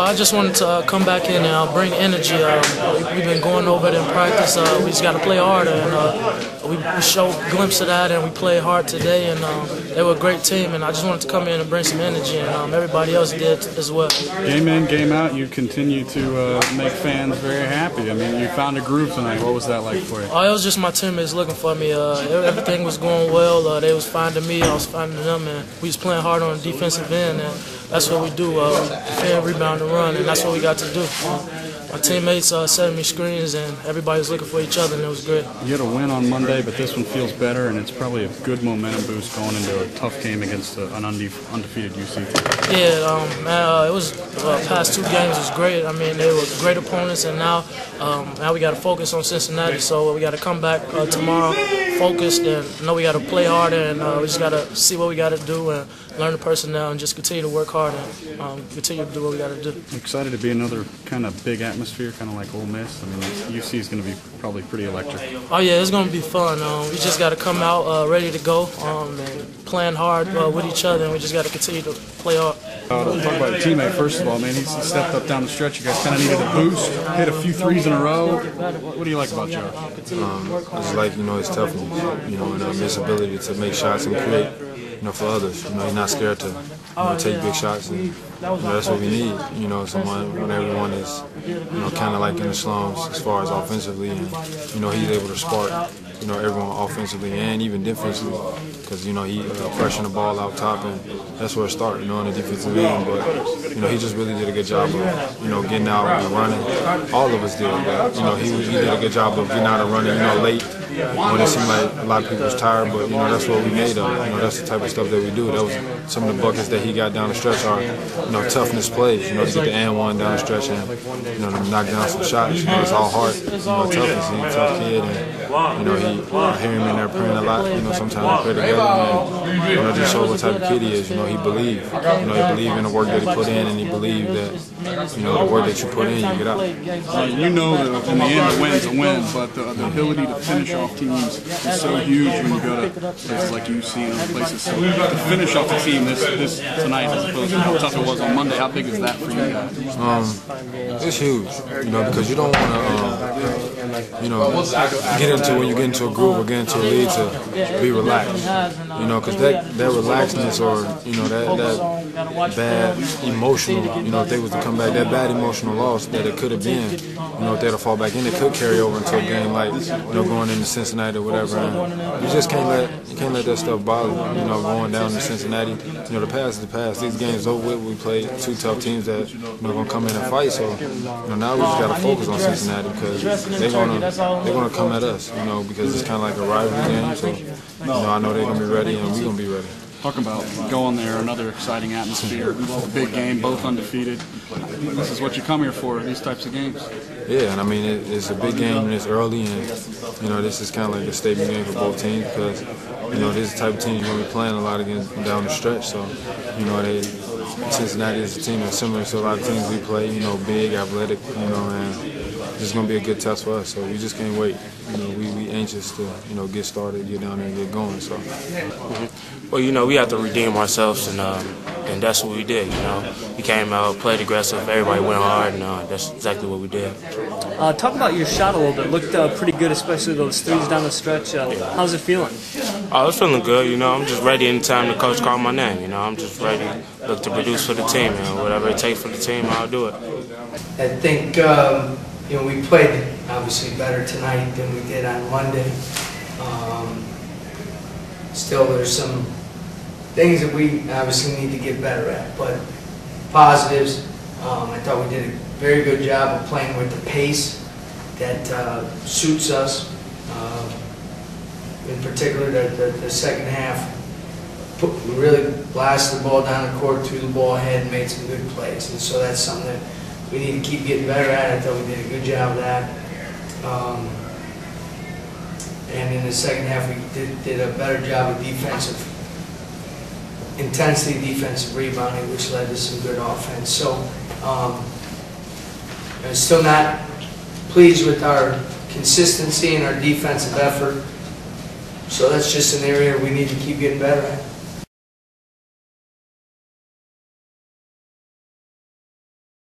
I just wanted to uh, come back in and uh, bring energy. Um, we, have been going over it in practice. Uh, we just got to play harder, and uh, we, we showed a glimpse of that, and we played hard today. And um, they were a great team, and I just wanted to come in and bring some energy, and um, everybody else did as well. Game in, game out, you continue to uh, make fans very happy. I mean, you found a groove tonight. What was that like for you? Oh, it was just my teammates looking for me. Uh, everything was going well. they was finding me. I was finding them, and we was playing hard on the defensive end. And, that's what we do. Uh, defend, rebound, and run, and that's what we got to do. my teammates uh, setting me screens, and everybody was looking for each other, and it was great. You had a win on Monday, but this one feels better, and it's probably a good momentum boost going into a tough game against an undefeated UC. Yeah, um, man, uh, it was uh, past two games was great. I mean, they were great opponents, and now um, now we got to focus on Cincinnati. So we got to come back uh, tomorrow focused, and know we got to play harder, and uh, we just got to see what we got to do and learn the personnel, and just continue to work hard and um, continue to do what we got to do. Excited to be another kind of big atmosphere, kind of like Ole Miss. I mean, UC is going to be probably pretty electric. Oh yeah, it's going to be fun. Um, we just got to come out uh, ready to go um, and playing hard uh, with each other, and we just got to continue to play hard. Uh, talk about your teammate first of all, man. He's stepped up down the stretch. You guys kind of needed a boost, hit a few threes in a row. What do you like about Joe? Um, it's like you know his toughness, you know, and um, his ability to make shots and create you know, for others. You know, he's not scared to you know, take big shots, and you know, that's what we need. You know, someone when everyone is, you know, kind of like in the slums as far as offensively, and you know, he's able to spark, you know, everyone offensively and even defensively, because you know he uh, pressing the ball out top, and that's where it started, you know, in the defensive end. But you know, he just really did a good job of, you know, getting out and running. All of us did, but you know, he he did a good job of getting out and running, you know, late when it seemed like a lot of people was tired, but you know that's what we made of. You know that's the type of stuff that we do. That was some of the buckets that he got down the stretch are, you know, toughness plays. You know, to get the and one down the stretch and you know to knock down some shots. You know, it's all hard. You know, toughness. He's a tough kid, and you know he I hear him in there praying a lot. You know, sometimes we pray together, and you know just show what type of kid he is. You know, he believed. You know, he believed in the work that he put in, and he believed that you know the work that you put in, you get out. Uh, you know that in the end, a win's a win, but the, the ability to finish off off teams is so huge when you go to places like UC and other places. So to finish off the team this, this tonight as opposed to how tough it was on Monday, how big is that for you guys? Um, it's huge, you know, because you don't want to, um, you know, get into when you get into a groove or get into a league to be relaxed, you know, because that that relaxedness or you know that that bad emotional, you know, if they was to come back, that bad emotional loss that it could have been, you know, if they'd have fall back in, it could carry over into a game like you know going into Cincinnati or whatever. And you just can't let you can't let that stuff bother you. You know, going down to Cincinnati, you know, the past is the past. These games over with. We played two tough teams that you know gonna come in and fight. So you know now we just gotta focus on Cincinnati because they're gonna they're gonna come at us. You know, because it's kind of like a rivalry game. So you know I know they're gonna be ready and we're gonna be ready. Talk about going there, another exciting atmosphere, big game, both undefeated. This is what you come here for, these types of games. Yeah, and I mean, it, it's a big game and it's early, and, you know, this is kind of like a statement game for both teams because, you know, this is the type of team you're going to be playing a lot against down the stretch. So, you know, they, Cincinnati is a team that's similar to a lot of teams we play, you know, big, athletic, you know, and it's going to be a good test for us. So we just can't wait. You know, we, we anxious to, you know, get started, get down there and get going. So. Mm-hmm. Well, you know, we have to redeem ourselves, and um, and that's what we did. You know, we came out, played aggressive, everybody went hard, and uh, that's exactly what we did. Uh, talk about your shot a little bit. Looked uh, pretty good, especially those threes down the stretch. Uh, how's it feeling? Oh, it's feeling good. You know, I'm just ready anytime the coach call my name. You know, I'm just ready, look to produce for the team, and whatever it takes for the team, I'll do it. I think. Um, you know, we played obviously better tonight than we did on Monday. Um, still, there's some things that we obviously need to get better at, but positives. Um, I thought we did a very good job of playing with the pace that uh, suits us. Uh, in particular, the, the, the second half, put, we really blasted the ball down the court, threw the ball ahead, and made some good plays. And so that's something that we need to keep getting better at. I thought we did a good job of that. Um, and in the second half, we did, did a better job of defensive intensity, defensive rebounding, which led to some good offense. So um, I'm still not pleased with our consistency and our defensive effort. So that's just an area we need to keep getting better at.